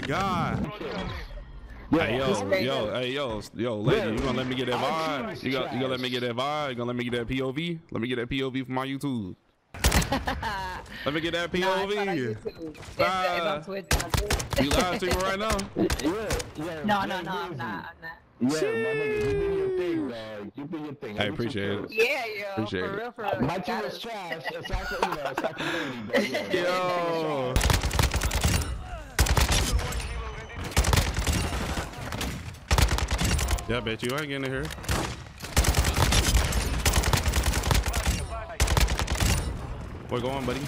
my god. Hey yo, yo, hey yo, yo, lady, you gonna let me get that vibe? Oh, you gonna, you gonna let me get that vibe? You gonna let me get that POV? Let me get that POV for my YouTube. let me get that POV. Nah, you live streaming right now? Yeah, yeah. No, no, no, I'm not. I'm not. Yeah, my nigga, you do your thing, dog. You do your thing. I appreciate it. Yeah, yo. Appreciate for real, for real. My team is trash. It's like, you know, it's like a lady, but yeah. Yo. Yeah, bet you ain't getting in here. Where going, buddy?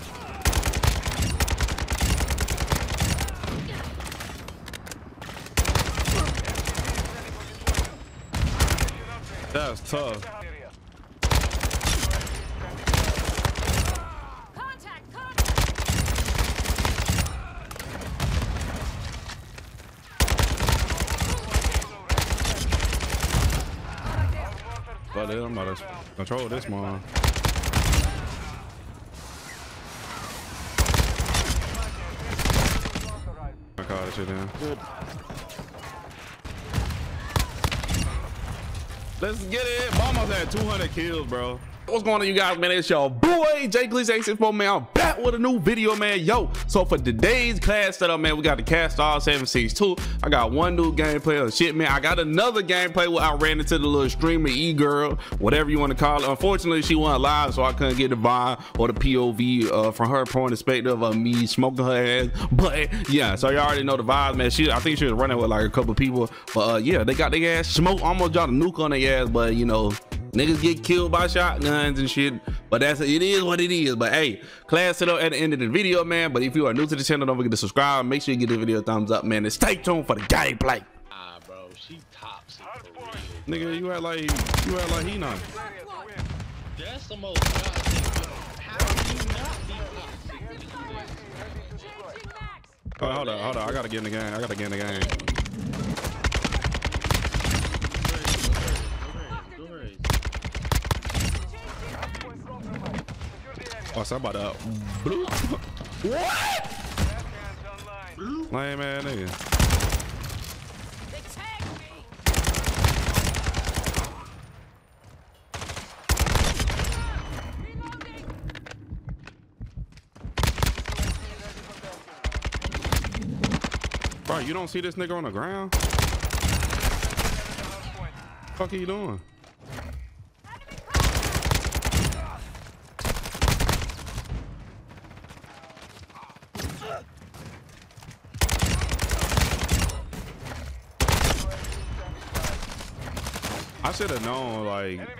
That's tough. But I'm about to control this one. I call this shit in. Let's get it. I'm almost at 200 kills, bro. What's going on, you guys, man? It's your boy, JayGlizzy 864, man. I'm back with a new video, man. Yo, so for today's class setup, man, we got the Kastov 762. I got one new gameplay of shit, man. I got another gameplay where I ran into the little streamer E-girl, whatever you want to call it. Unfortunately, she wasn't live, so I couldn't get the vibe or the POV uh, from her point of perspective of me smoking her ass. But yeah, so you already know the vibes, man. She, I think she was running with like a couple people. But uh, yeah, they got their ass smoked. Almost dropped a nuke on their ass, but you know, Niggas get killed by shotguns and shit, but that's it is what it is. But hey, class it up at the end of the video, man. But if you are new to the channel, don't forget to subscribe. Make sure you give the video a thumbs up, man. And stay tuned for the gameplay. Nah, bro, she toxic for real. Nigga, you act like you act like he not. That's the most goddamn. How do you not be toxic? when you there? Changing max. Oh, hold on, hold on. I gotta get in the game. I gotta get in the game. Go ahead. Oh, somebody up. Blue. What? Lame man, nigga. Bro, you don't see this nigga on the ground? What the Fuck are you doing? Should have known, like, gonna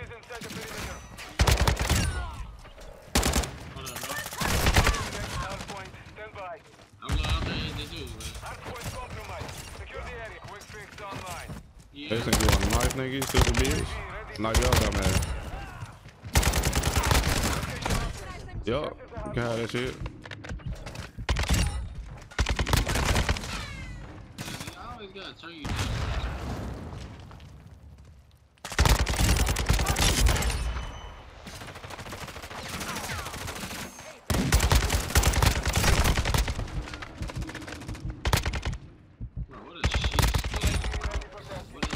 do, man. they think you a knife nigga, stupid bitch. Knock your dumb ass. Yup, you can have that shit. I always gotta turn you down. Bro, what a shit. What is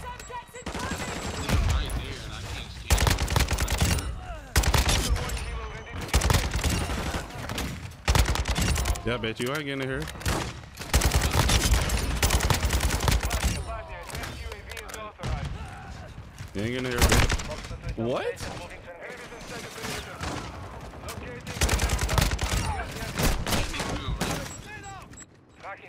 Semtex incoming. it right there and I can't stand it? Yeah, I bet you ain't getting in here. You ain't getting in here, bitch. What? Alright,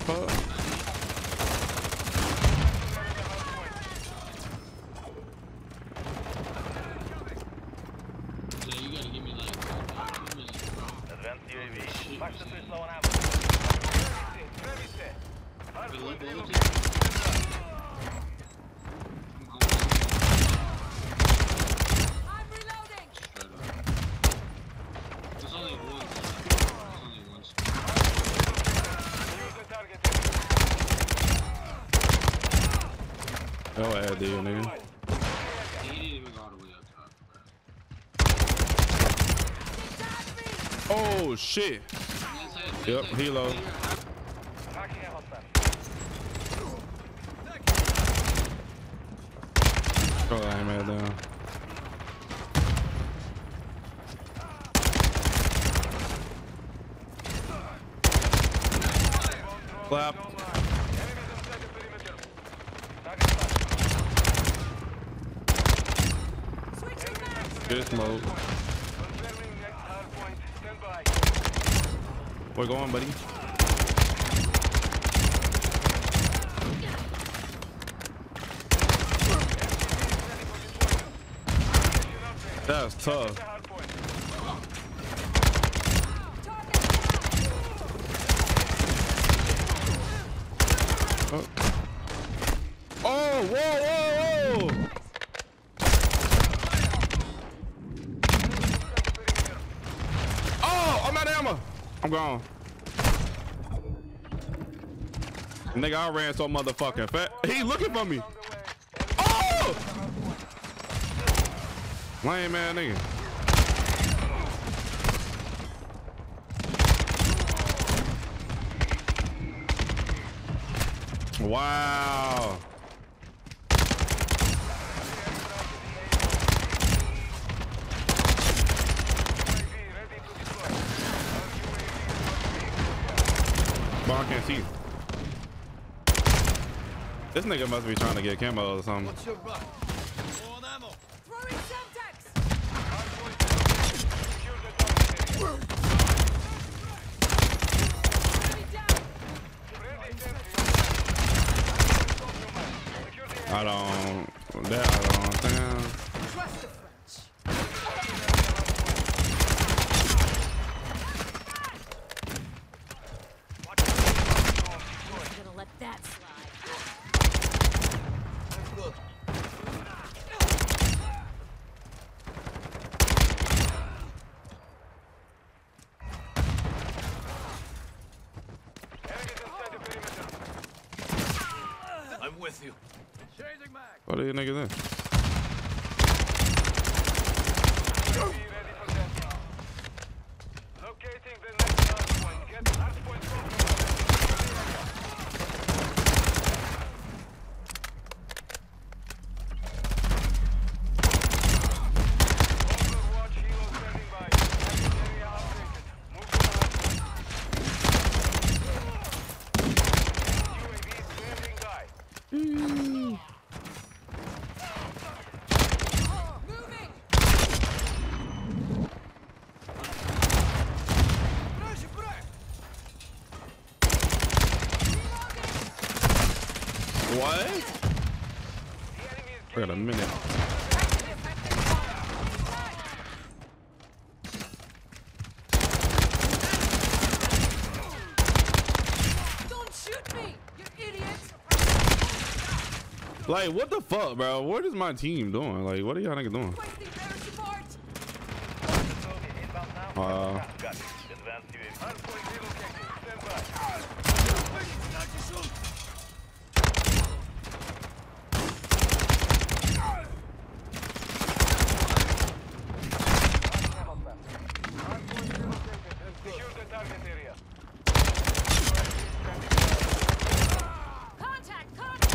pas. Nigga. Go all the way up top. Oh shit. Yep, he. Oh, I mad down. Clap. Good smoke. We're going, buddy. That's tough. Oh, oh whoa, whoa, whoa! Oh, I'm out of ammo. I'm gone. Nigga, I ran so motherfucking fat. He looking for me. Oh! Lame man nigga. Wow. I can't see. This nigga must be trying to get camo or something. Throwing Semtex. Enemy down. I don't. That I don't understand. Trust the French. I'm gonna let that slide. What are you niggas in? Locating the next hard point. Get hard point Overwatch helo standing by. Target area updated. Move to the hard point. UAV standing by. Moving. What? I got a minute. Don't shoot me, you idiot. Like, what the fuck, bro? What is my team doing? Like, what are y'all niggas doing? Requesting air support. Uh, Hard point relocating. Stand by. Secure the target area. Contact, contact.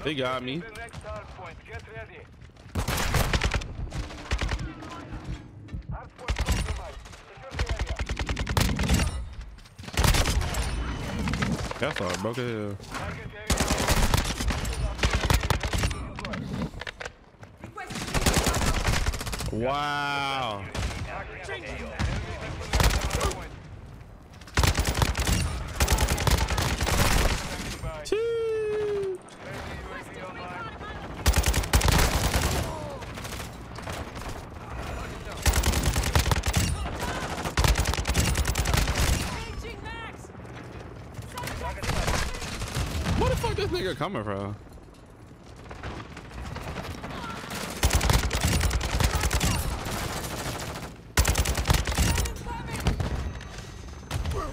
Secure got me. That's all broke as hell. Target area. Requesting Wow. Target Changing. Chee. Changing max. Where the fuck this nigga coming from?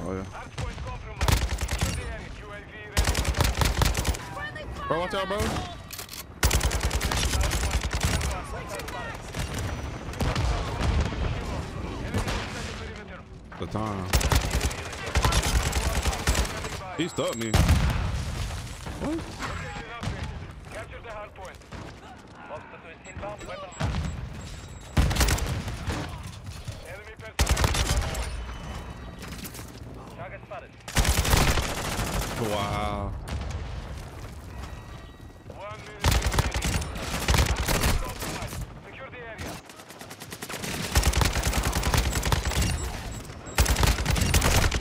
Oh yeah. Hardpoint compromised. Secure the area. UAV ready. Friendly fire. Bro, watch out, bro. The time. He stuck me. What? Location updated. Capture the hardpoint. Enemy personnel. Target spotted. Wow. One minute remaining. Compromised. Secure the area.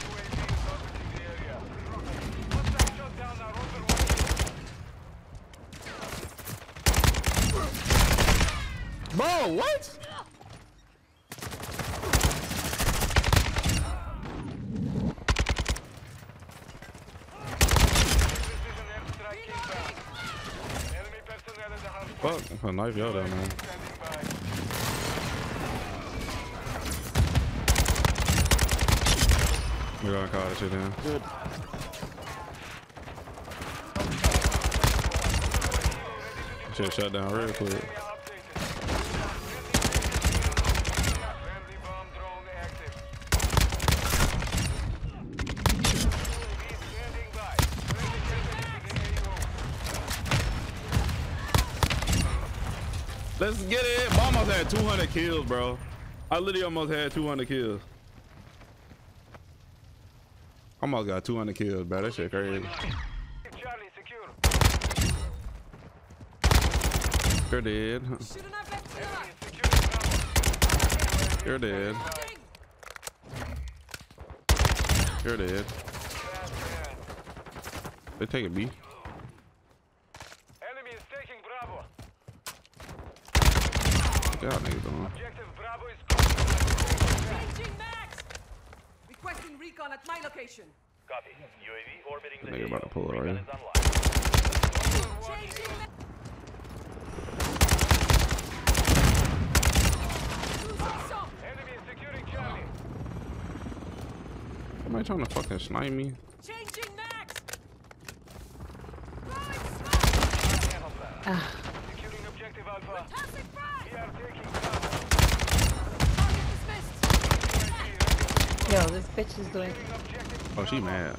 UAV is orbiting the area. Hostile shot down our overwatch. Bro, what? Precision airstrike inbound. Enemy personnel in the hardpoint. Fuck, a knife yo down man. Standing by. We're gonna call this shit in. Shit shut down real quick. Area updated. Friendly bomb drone active. UAV standing by. Friendly presence in AO. Let's get it. I almost had 200 kills, bro. I literally almost had 200 kills. I almost got 200 kills, bro. That shit crazy. You're dead. You're dead. You're dead. Fast man. They taking B. Enemy is taking Bravo. Y'all niggas on. Objective Bravo is compromised. Changing max. Requesting recon at my location. Copy. UAV orbiting the Nigga about to pull it right Recon here. is online. Changing max. Losing some. Enemy is securing Charlie. Somebody trying to fucking snipe me. Changing max. Throwing smoke. Securing objective Alpha. Toxic frag. We are taking Bravo. Target dismissed. UAV ready. Yo, this bitch is doing. Oh, she mad.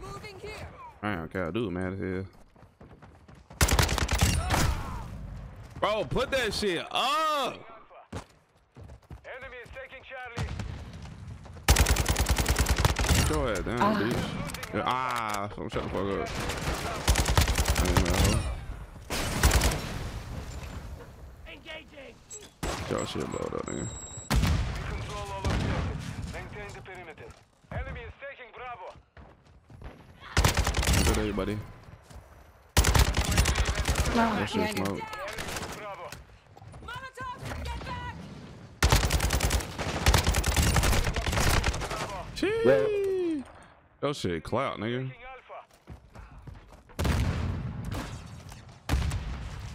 Moving here. Man, God, dude, mad as hell. Bro, put that shit up. Enemy is taking Charlie. Go ahead, damn, bitch. Yeah, ah, so shut the fuck up. I ain't know. Engaging. Y'all shit blowed up, nigga. Control all objectives. Maintain the perimeter. Enemy is taking Bravo. Good day, buddy. No, That shit smoke. Enemy is Bravo. Molotov. Get back. Chee. Yo shit clout, nigga. Taking Alpha.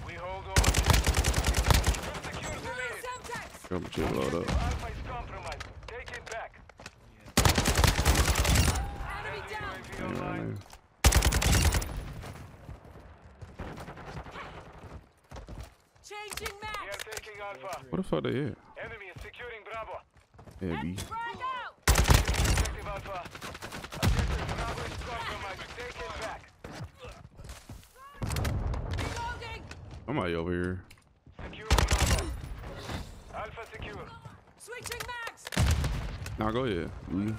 We hold all objectives. We'll secure the lead. Semtex. Come shit blowed up. Alpha is compromised. Take it back. Enemy down. UAV Yeah, online. nigga. Changing We are max. taking Alpha. What the fuck they at? Enemy is securing Bravo. Yeah, B. Frag out. Objective Alpha. Objective Bravo is compromised. Take it back. Reloading. Somebody over here. Alpha secure. Switching max. Nah, go ahead. Mm.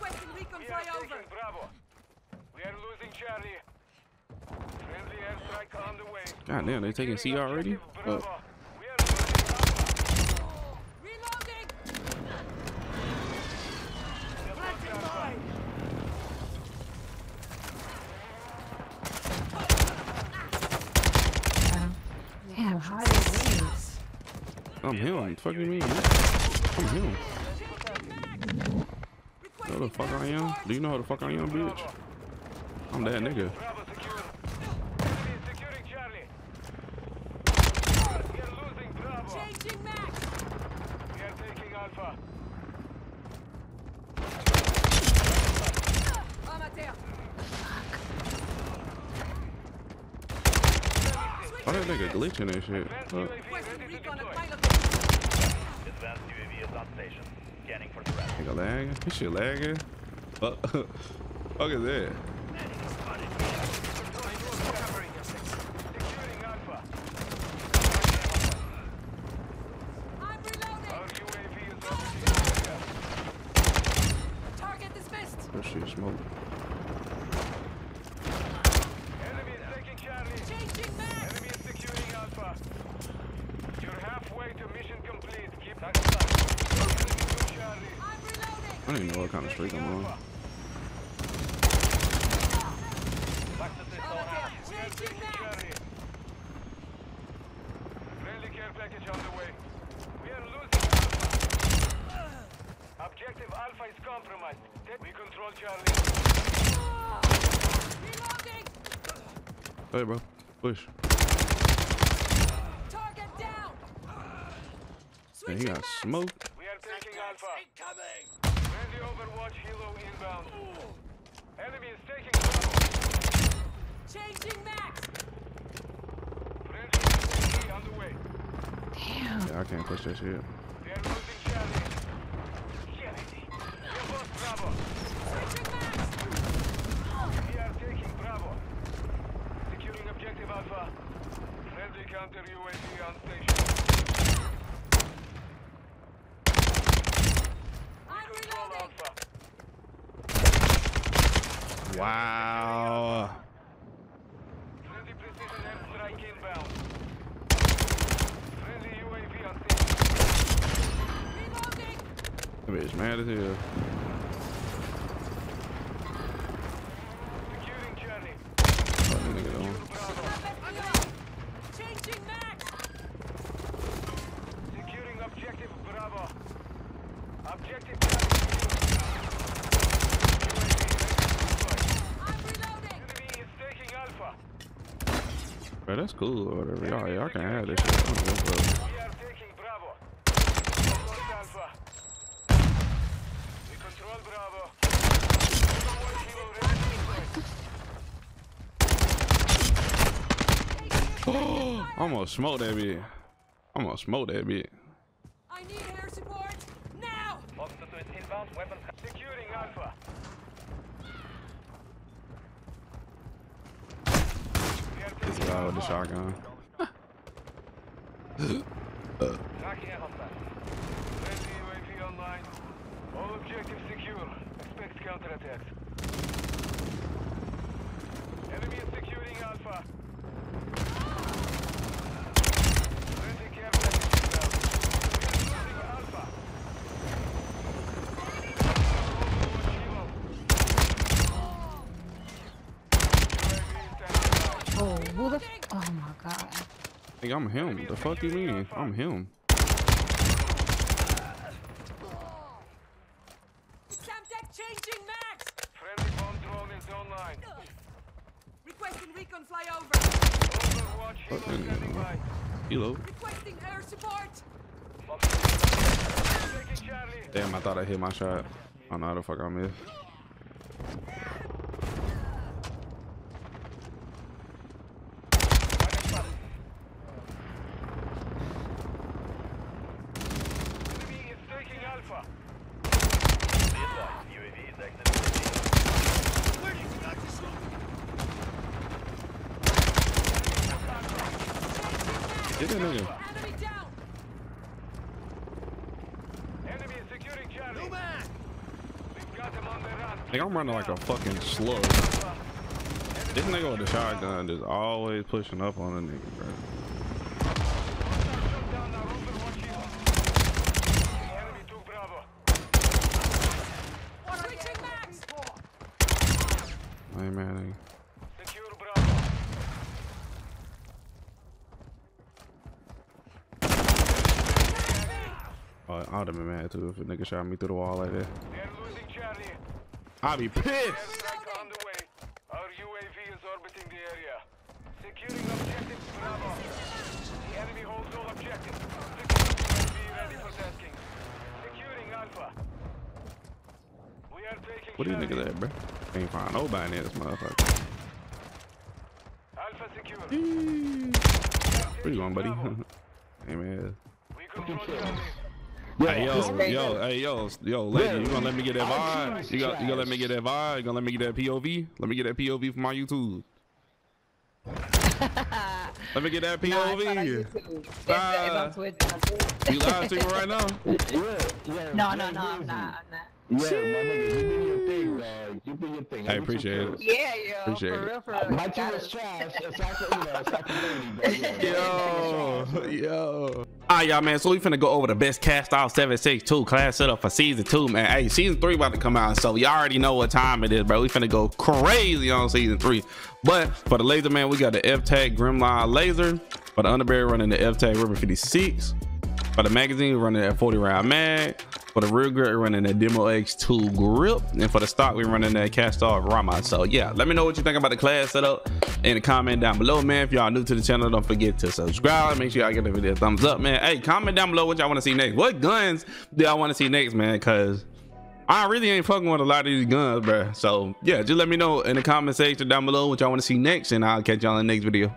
God damn, they taking C already? Oh, We are losing Alpha. Reloading! Damn, how are they wings? I'm him. Fuck you mean? I'm him. Know the fuck I am? Do you know who the fuck I am, bitch? I'm that nigga. Bravo secure. Enemy is securing Charlie. We are losing Bravo. Changing max! We are taking Alpha. Amateur! Why that nigga glitching that shit? Threat. Nigga lagging? This shit lagging? Fuck. Fuck is that? Securing Alpha. I'm reloading! Our UAV is orbiting. Target dismissed! That shit smoke. Enemy is taking Charlie. Changing max! Enemy is securing Alpha. You're halfway to mission complete. Keep that up. Charlie. I'm reloading! I don't even know what kind of streak I'm on. Amateur! Changing max! Charlie. Friendly care package on the way. We are losing Alpha. Objective Alpha is compromised. We control Charlie. Hey, bro. Push. Target down! Man, he got max! smoked. We are taking Alpha. Friendly Overwatch Helo inbound. Enemy is taking Bravo. Changing max! Friendly UAV on the way. Damn. Yeah, I can't push that shit. We are losing Charlie. Shit. We lost Bravo. Switching max! We are taking Bravo. Securing objective Alpha. Friendly counter UAV on station. I'm Control reloading! Alpha. Wow. Friendly precision airstrike inbound. Friendly UAV on station. Reloading! That bitch mad as hell. Securing Charlie. Fuck that nigga on. Bravo. Changing max! Securing objective Bravo. Objective Charlie. I'm reloading! Enemy is taking Alpha. Bro, that's cool or whatever. Y'all, y'all can have this shit. I don't give a fuck. We are taking Bravo. Lost Alpha. We control Bravo. Overwatch Helo ready to deploy. Almost smoked that bitch. Almost smoked that bitch. I need air support! Now! Foxtrot is inbound. Weapons. Securing Alpha. We are This taking guy with the Alpha. shotgun. Tracking a hostile. Friendly UAV online. Oh, Enemy is securing Alpha. Friendly care package inbound. We are losing Alpha. Overwatch Helo. UAV is standing by. Oh, who the? F oh my god. Think I'm him. The fuck you mean? I'm him. Semtex changing max! Friendly bomb drone is online. Requesting recon flyover! Overwatch Helo Fuck that nigga, standing by. Helo. Requesting air support! Damn, I thought I hit my shot. I don't know how the fuck I missed. Enemy is taking Alpha. Be advised. UAV is exiting. Get that nigga. Enemy down! Enemy is securing Charlie. No man. We've got him on the run. Like I'm running like a fucking slug. This nigga with the shotgun just always pushing up on a nigga, bro. Shut down our Rupert 1 Kilo. The enemy took Bravo. Switching max! Hey man, oh, I would have been mad too if a nigga shot me through the wall like that. They're losing Charlie. I'd be pissed. Airstrike on the way. Our UAV is orbiting the area. Securing objective Bravo. The enemy holds all objectives. UAV ready for tasking. Securing Alpha. We are taking What these Charlie. niggas at, bro? Ain't find nobody in this motherfucker. Alpha secure. Where you going, buddy? hey man. We control Charlie. Hey yo, yo, hey yo, yo, lady, you gonna let me get that vibe? You gonna, you gonna let me get that vibe? You gonna let me get that POV? Let me get that POV for my YouTube. let me get that Nah, it's not on POV. YouTube. It's, it's Ah. on Twitch. on Twitch. You live streaming right now? Yeah, yeah. No, no, no, I'm not. I'm not. Yeah, my nigga, you do your thing, dog. You do your thing. I Let appreciate it. Yeah, yo. Appreciate for it. real, for real. My team gotta- is trash. It's like, you know, it's like a lady, but yeah. Yo, yo. All right, y'all, man. So we finna go over the best Kastov 762 class setup for season two, man. Hey, season three about to come out, so y'all already know what time it is, bro. We finna go crazy on season three. But for the laser, man, we got the FTAC Grimline laser. For the underbarrel, running the FTAC Ripper 56. For the magazine, we're running that 40 round mag. For the rear grip, we're running that Demo X2 grip. And for the stock, we're running that Kastov Rama. So yeah, let me know what you think about the class setup in the comment down below, man. If y'all new to the channel, don't forget to subscribe. Make sure y'all give the video a thumbs up, man. Hey, comment down below what y'all want to see next. What guns do y'all want to see next, man? Cause I really ain't fucking with a lot of these guns, bruh. So yeah, just let me know in the comment section down below what y'all want to see next, and I'll catch y'all in the next video.